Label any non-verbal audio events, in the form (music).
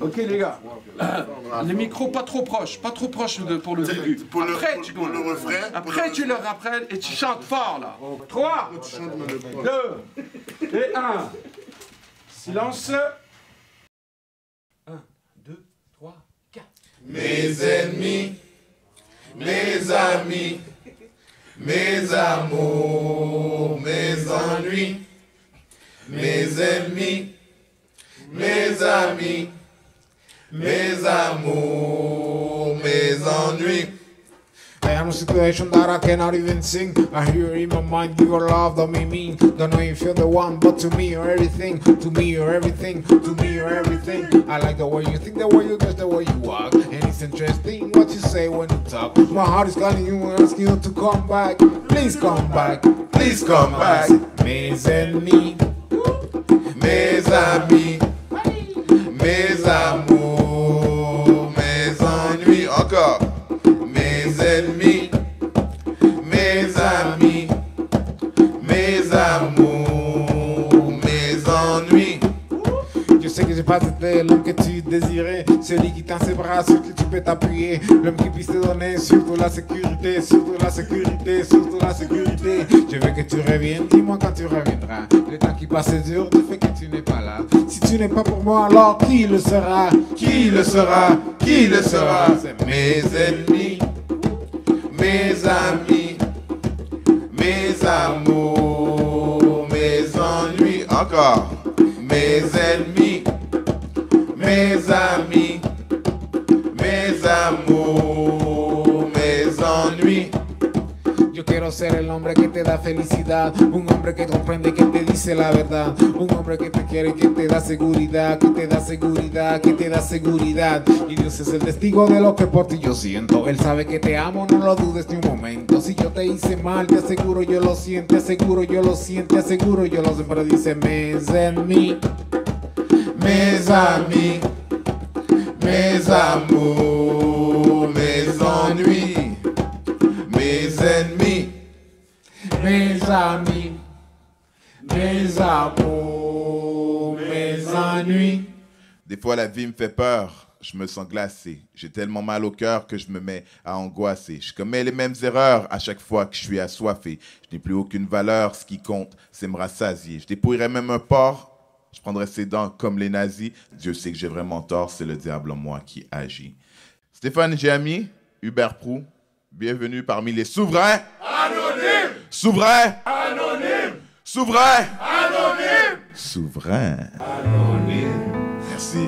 Ok les gars, (coughs) les micros pas trop proches, pas trop proches de- pour le début. Pour le, Après, pour- tu, pour le refrain. après tu le rappelles et tu chantes fort là. 3, 2 et 1. Silence. 1, 2, 3, 4. Mes ennemis, mes amis, mes amours, mes ennuis, mes ennemis, mes amis, mes amours, mes ennuis. I am in a situation that I cannot even sing. I hear in my mind your love that me mean. Don't know if you're the one, but to me you're everything. To me you're everything. To me you're everything. I like the way you think, the way you dress, the way you walk. And it's interesting what you say when you talk. My heart is calling you and asking you to come back. Please come back. Please come back. Mes ennemis. Mes amis, pas été l'homme que tu désirais, celui qui tend ses bras sur qui tu peux t'appuyer, l'homme qui puisse te donner surtout la sécurité, surtout la sécurité, surtout la sécurité. Je veux que tu reviennes, dis-moi quand tu reviendras. Le temps qui passe est dur, du fait que tu n'es pas là. Si tu n'es pas pour moi, alors qui le sera? Qui le sera? Qui le sera? Mes ennemis, mes amis, mes amours, mes ennuis, encore. Mes ennemis, mes amis, mes amours, mes ennuis. Yo quiero ser el hombre que te da felicidad, un hombre que comprende que te dice la verdad, un hombre que te quiere, que te da seguridad, que te da seguridad, que te da seguridad. Y Dios es el testigo de lo que por ti yo siento. Él sabe que te amo, no lo dudes ni un momento. Si yo te hice mal, te aseguro yo lo siento, te aseguro yo lo siento, te aseguro yo lo siempre dice mes en mí. Mes amis, mes amours, mes ennuis, mes ennemis. Mes amis, mes amours, mes ennuis. Des fois, la vie me fait peur. Je me sens glacé. J'ai tellement mal au cœur que je me mets à angoisser. Je commets les mêmes erreurs à chaque fois que je suis assoiffé. Je n'ai plus aucune valeur. Ce qui compte, c'est me rassasier. Je dépouillerais même un porc. Je prendrais ses dents comme les nazis. Dieu sait que j'ai vraiment tort. C'est le diable en moi qui agit. Stéphane Giami, Hubert Prou, bienvenue parmi les souverains. Anonyme. Souverains. Anonyme. Souverains. Anonyme. Souverains. Anonyme. Merci.